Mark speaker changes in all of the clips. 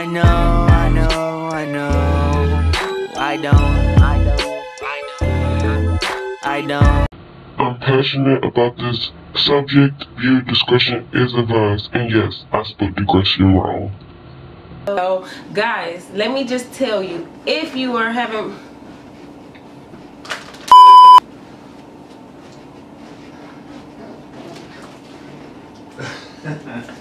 Speaker 1: I know, I know, I know. I don't, I don't, I don't, I don't.
Speaker 2: I'm passionate about this subject. Viewer discretion is advised. And yes, I spelled digression wrong.
Speaker 3: So, guys, let me just tell you if you are having.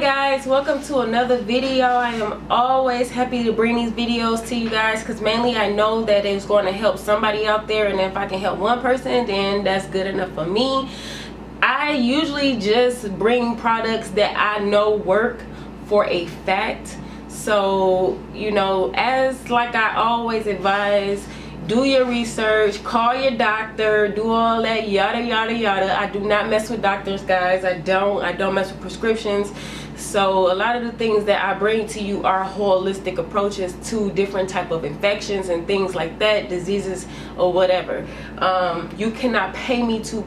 Speaker 3: Guys, welcome to another video. I am always happy to bring these videos to you guys because mainly I know that it's going to help somebody out there and if I can help one person then that's good enough for me. I usually just bring products that I know work for a fact. So, you know, as like I always advise, do your research, call your doctor, do all that yada yada yada. I do not mess with doctors, guys. I don't. I don't mess with prescriptions. So a lot of the things that I bring to you are holistic approaches to different type of infections and things like that, diseases or whatever. Um, you cannot pay me to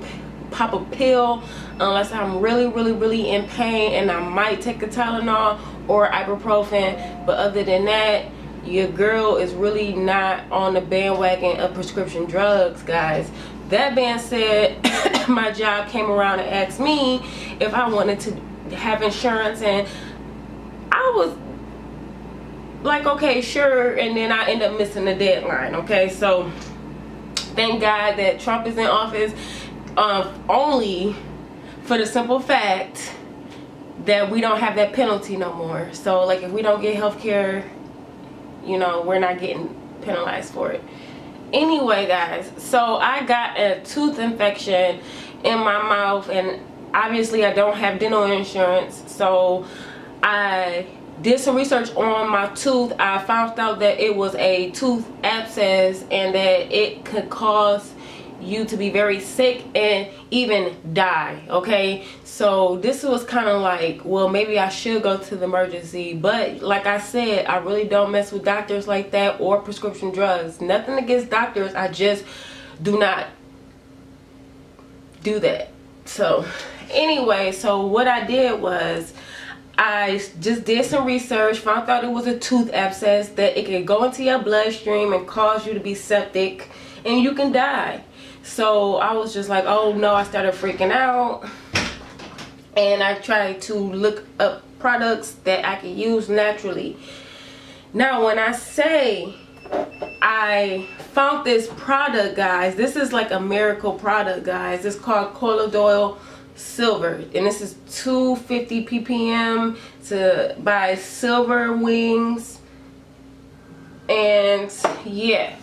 Speaker 3: pop a pill unless I'm really, really, really in pain and I might take a Tylenol or ibuprofen. But other than that, your girl is really not on the bandwagon of prescription drugs, guys. That being said, my job came around and asked me if I wanted to have insurance and I was like, okay, sure. And then I end up missing the deadline, okay? So thank God that Trump is in office um, only for the simple fact that we don't have that penalty no more. So like if we don't get health care you know we're not getting penalized for it anyway guys so i got a tooth infection in my mouth and obviously i don't have dental insurance so i did some research on my tooth. I found out that it was a tooth abscess and that it could cause you to be very sick and even die okay? So this was kind of like well maybe i should go to the emergency but like i said i really don't mess with doctors like that or prescription drugs. Nothing against doctors i just do not do that so anyway so what i did was I just did some research, found out it was a tooth abscess, that it can go into your bloodstream and cause you to be septic and you can die. So I was just like, oh no, I started freaking out. And I tried to look up products that I could use naturally. Now, when I say I found this product, guys, this is like a miracle product, guys. It's called Colloidal Silver. And this is 250 ppm to buy Silver Wings. And yeah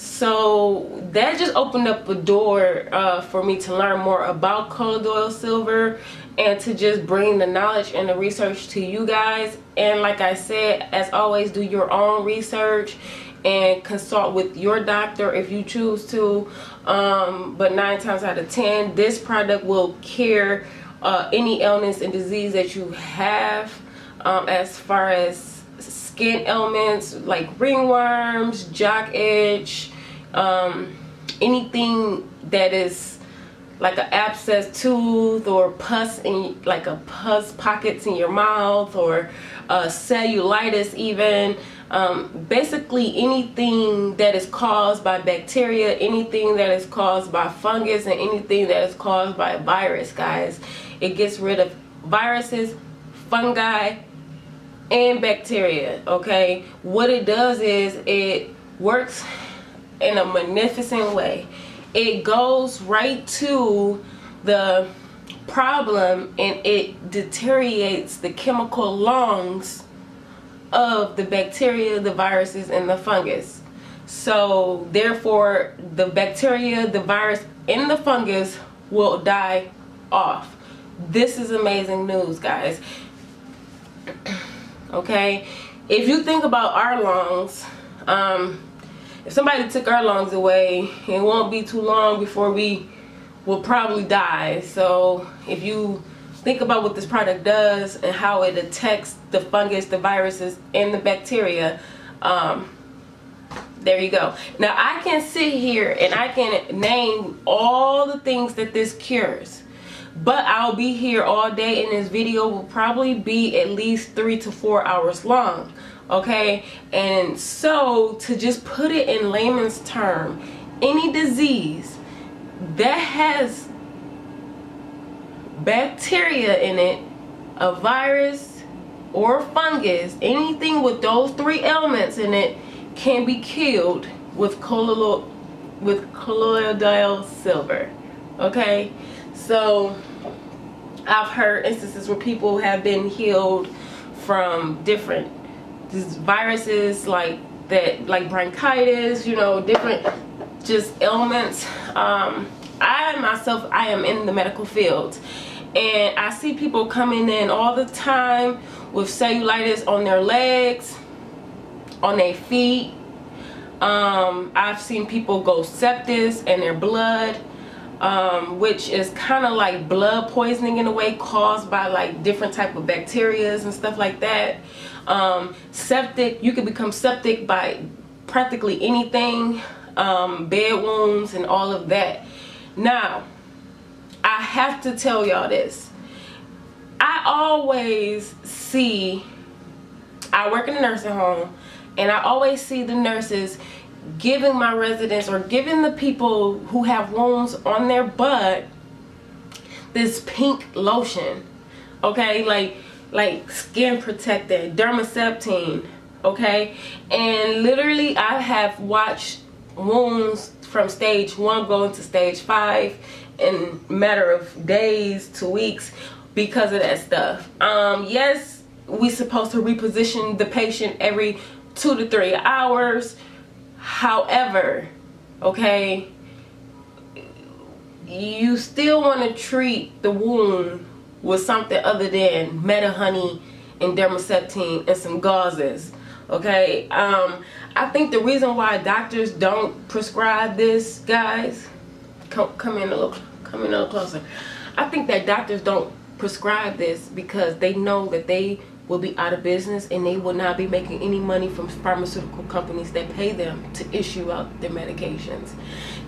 Speaker 3: so that just opened up a door uh, for me to learn more about colloidal silver and to just bring the knowledge and the research to you guys and like I said as always do your own research and consult with your doctor if you choose to. Um, but nine times out of ten this product will cure uh, any illness and disease that you have um, as far as skin ailments like ringworms, jock itch, um, anything that is like an abscess tooth or pus in like a pus pockets in your mouth or uh, cellulitis even um, basically anything that is caused by bacteria anything that is caused by fungus and anything that is caused by a virus guys it gets rid of viruses fungi and bacteria okay what it does is it works in a magnificent way. It goes right to the problem and it deteriorates the chemical lungs of the bacteria, the viruses, and the fungus. So therefore, the bacteria, the virus, and the fungus will die off. This is amazing news, guys. okay? If you think about our lungs, um, if somebody took our lungs away, it won't be too long before we will probably die. So if you think about what this product does and how it attacks the fungus, the viruses, and the bacteria, um, there you go. Now I can sit here and I can name all the things that this cures. but I'll be here all day and this video will probably be at least three to four hours long okay and so to just put it in layman's term any disease that has bacteria in it a virus or fungus anything with those three elements in it can be killed with colloidal with colloidal silver okay? So I've heard instances where people have been healed from different viruses like that like bronchitis you know different just ailments. Um, I myself I am in the medical field and I see people coming in all the time with cellulitis on their legs on their feet. Um, I've seen people go sepsis in their blood um, which is kind of like blood poisoning in a way caused by like different type of bacterias and stuff like that. Um, septic you can become septic by practically anything um, bed wounds and all of that. Now I have to tell y'all this. I always see I work in a nursing home and I always see the nurses giving my residents or giving the people who have wounds on their butt this pink lotion okay? Like like skin protectant dermaceptin okay? And literally i have watched wounds from stage one going to stage five in matter of days to weeks because of that stuff um yes we're supposed to reposition the patient every two to three hours However, okay, you still want to treat the wound with something other than Medihoney and Dermaceptin and some gauzes. Okay, um, I think the reason why doctors don't prescribe this, guys, come come in a little, come a closer. I think that doctors don't prescribe this because they know that they will be out of business and they will not be making any money from pharmaceutical companies that pay them to issue out their medications.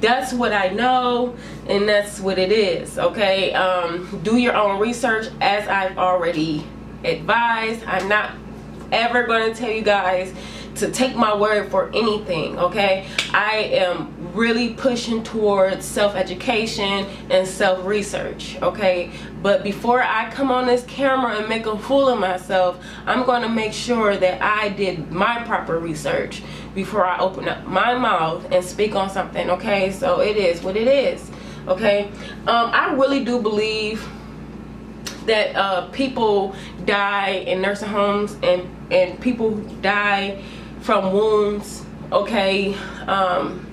Speaker 3: That's what i know and that's what it is okay? Um, do your own research. As i've already advised i'm not ever going to tell you guys to take my word for anything okay? I am really pushing towards self-education and self-research okay? But before I come on this camera and make a fool of myself I'm going to make sure that I did my proper research before I open up my mouth and speak on something okay? So it is what it is okay? Um, I really do believe that uh, people die in nursing homes and and people die from wounds okay? Um,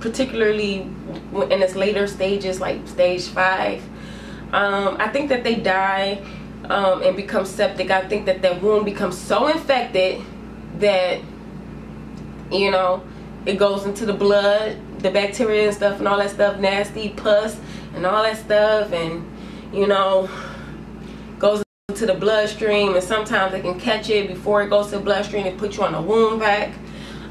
Speaker 3: particularly in its later stages like stage five. Um, I think that they die um, and become septic. I think that that wound becomes so infected that you know it goes into the blood the bacteria and stuff and all that stuff nasty pus and all that stuff and you know goes into the bloodstream and sometimes they can catch it before it goes to the bloodstream and put you on a wound vac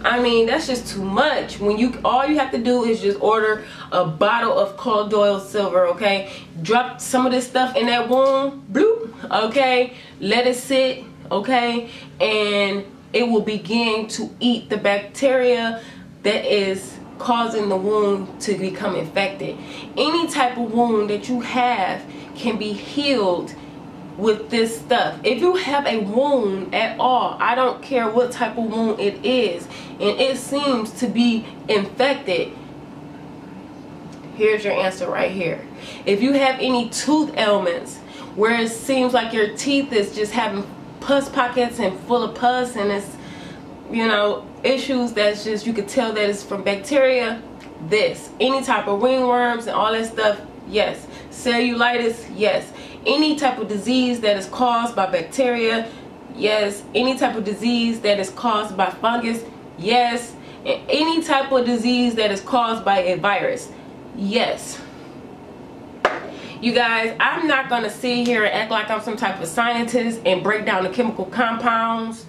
Speaker 3: I mean, that's just too much. When you all you have to do is just order a bottle of colloidal silver, okay? Drop some of this stuff in that wound, bloop, okay? Let it sit, okay? And it will begin to eat the bacteria that is causing the wound to become infected. Any type of wound that you have can be healed with this stuff. If you have a wound at all, I don't care what type of wound it is, and it seems to be infected, here's your answer right here. If you have any tooth ailments where it seems like your teeth is just having pus pockets and full of pus and it's, you know, issues that's just, you could tell that it's from bacteria, this. Any type of ringworms and all that stuff, yes. Cellulitis, yes any type of disease that is caused by bacteria yes. Any type of disease that is caused by fungus yes. And any type of disease that is caused by a virus yes. You guys i'm not gonna sit here and act like i'm some type of scientist and break down the chemical compounds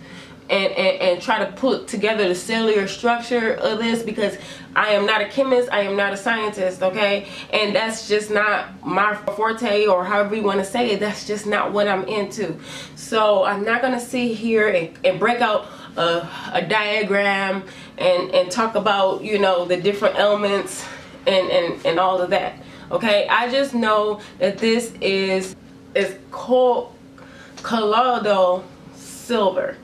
Speaker 3: and, and, and try to put together the cellular structure of this because I am not a chemist, I am not a scientist, okay? And that's just not my forte or however you want to say it, that's just not what I'm into. So I'm not gonna sit here and, and break out a, a diagram and, and talk about, you know, the different elements and, and, and all of that. Okay, I just know that this is is called colloidal silver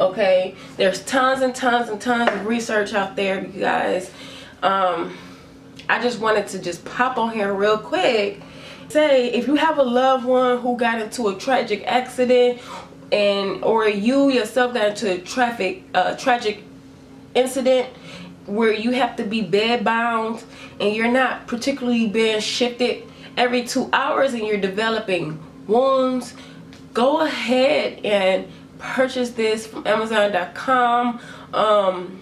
Speaker 3: okay there's tons and tons and tons of research out there you guys. Um i just wanted to just pop on here real quick. Say if you have a loved one who got into a tragic accident and or you yourself got into a traffic uh, tragic incident where you have to be bed bound and you're not particularly being shifted every two hours and you're developing wounds go ahead and purchase this from amazon.com um,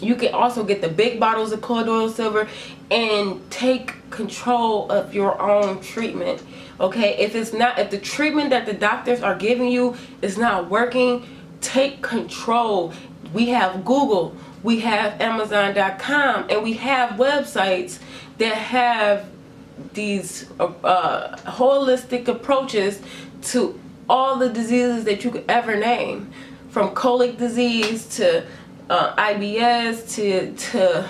Speaker 3: you can also get the big bottles of colloidal silver and take control of your own treatment okay? If it's not if the treatment that the doctors are giving you is not working take control. We have google we have amazon.com and we have websites that have these uh, holistic approaches to all the diseases that you could ever name from colic disease to uh, IBS to to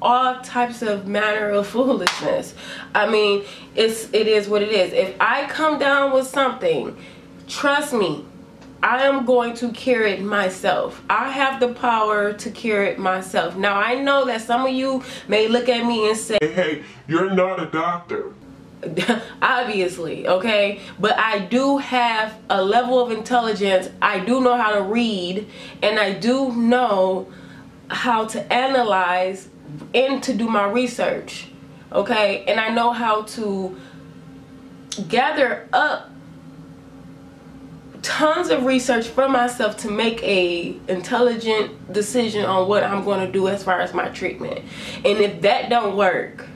Speaker 3: all types of manner of foolishness. I mean, it's it is what it is. If I come down with something, trust me, I am going to cure it myself. I have the power to cure it myself. Now, I know that some of you may look at me and say,
Speaker 2: Hey, you're not a doctor.
Speaker 3: obviously, okay? But I do have a level of intelligence. I do know how to read, and I do know how to analyze and to do my research, okay? And I know how to gather up tons of research for myself to make a intelligent decision on what I'm going to do as far as my treatment. And if that don't work,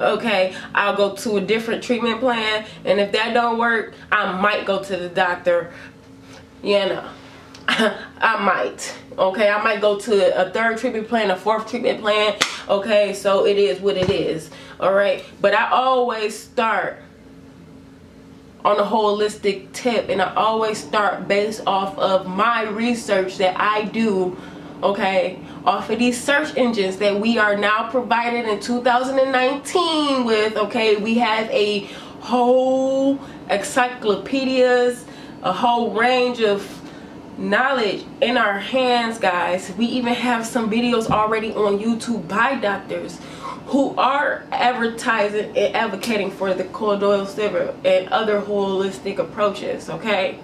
Speaker 3: okay, I'll go to a different treatment plan. And if that don't work, I might go to the doctor. You know, I might. Okay, I might go to a third treatment plan, a fourth treatment plan. Okay, so it is what it is. All right, but I always start on a holistic tip and I always start based off of my research that I do okay off of these search engines that we are now provided in 2019 with okay we have a whole encyclopedias a whole range of knowledge in our hands guys. We even have some videos already on YouTube by doctors who are advertising and advocating for the colloidal silver and other holistic approaches okay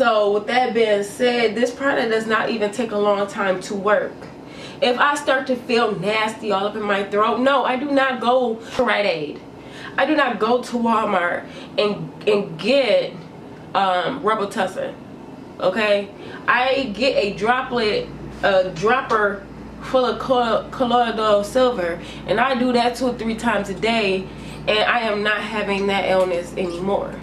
Speaker 3: so with that being said this product does not even take a long time to work. If I start to feel nasty all up in my throat no I do not go to Rite Aid. I do not go to Walmart and and get um, Robitussin okay? I get a droplet a dropper full of colloidal silver and I do that two or three times a day and I am not having that illness anymore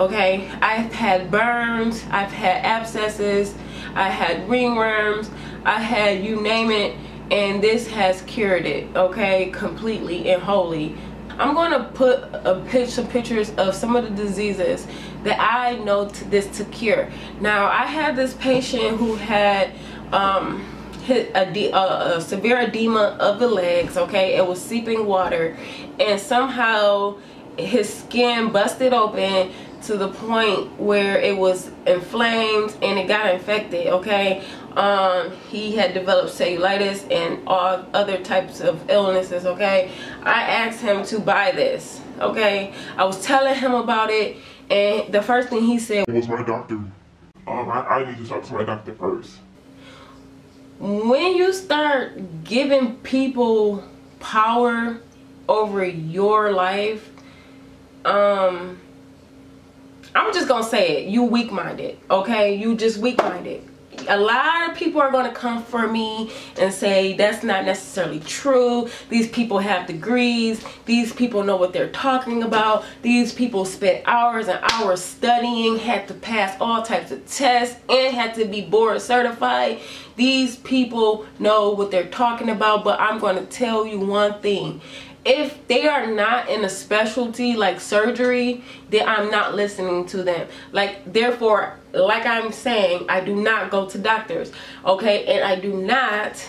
Speaker 3: okay? I've had burns I've had abscesses I had ringworms I had you name it and this has cured it okay? Completely and wholly. I'm going to put a pitch, some pictures of some of the diseases that I know to, this to cure. Now I had this patient who had um, a, a, a severe edema of the legs okay? It was seeping water and somehow his skin busted open to the point where it was inflamed and it got infected okay? Um he had developed cellulitis and all other types of illnesses okay? I asked him to buy this okay? I was telling him about it and the first thing he said
Speaker 2: was my doctor. Um i, I need to talk to my doctor first.
Speaker 3: When you start giving people power over your life um i'm just gonna say it you weak-minded okay you just weak-minded a lot of people are to come for me and say that's not necessarily true. These people have degrees. These people know what they're talking about. These people spent hours and hours studying, had to pass all types of tests, and had to be board certified. These people know what they're talking about, but I'm to tell you one thing if they are not in a specialty like surgery then i'm not listening to them. Like therefore like i'm saying i do not go to doctors okay? And i do not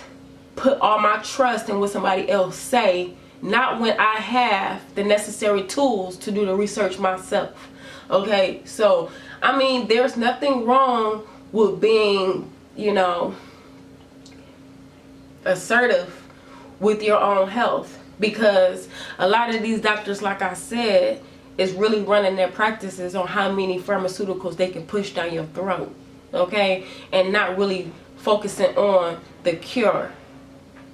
Speaker 3: put all my trust in what somebody else say not when i have the necessary tools to do the research myself okay? So i mean there's nothing wrong with being you know assertive with your own health because a lot of these doctors like i said is really running their practices on how many pharmaceuticals they can push down your throat okay? And not really focusing on the cure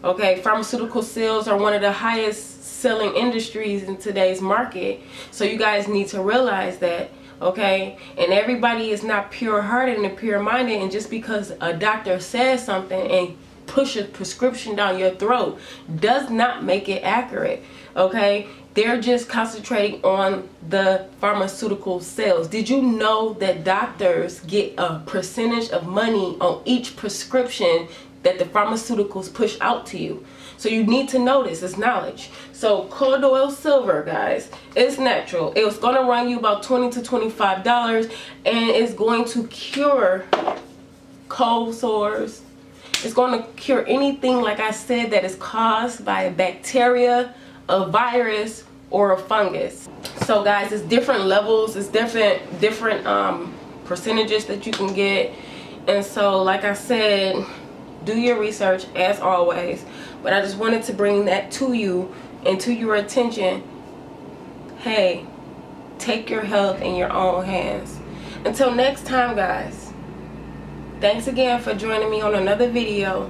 Speaker 3: okay? Pharmaceutical sales are one of the highest selling industries in today's market. So you guys need to realize that okay? And everybody is not pure hearted and pure minded and just because a doctor says something and push a prescription down your throat does not make it accurate okay? They're just concentrating on the pharmaceutical sales. Did you know that doctors get a percentage of money on each prescription that the pharmaceuticals push out to you? So you need to know this it's knowledge. So colloidal silver guys it's natural. It's going to run you about 20 to 25 dollars and it's going to cure cold sores it's going to cure anything, like I said, that is caused by a bacteria, a virus, or a fungus. So guys, it's different levels, it's different different um, percentages that you can get. And so, like I said, do your research as always. But I just wanted to bring that to you and to your attention. Hey, take your health in your own hands. Until next time, guys. Thanks again for joining me on another video.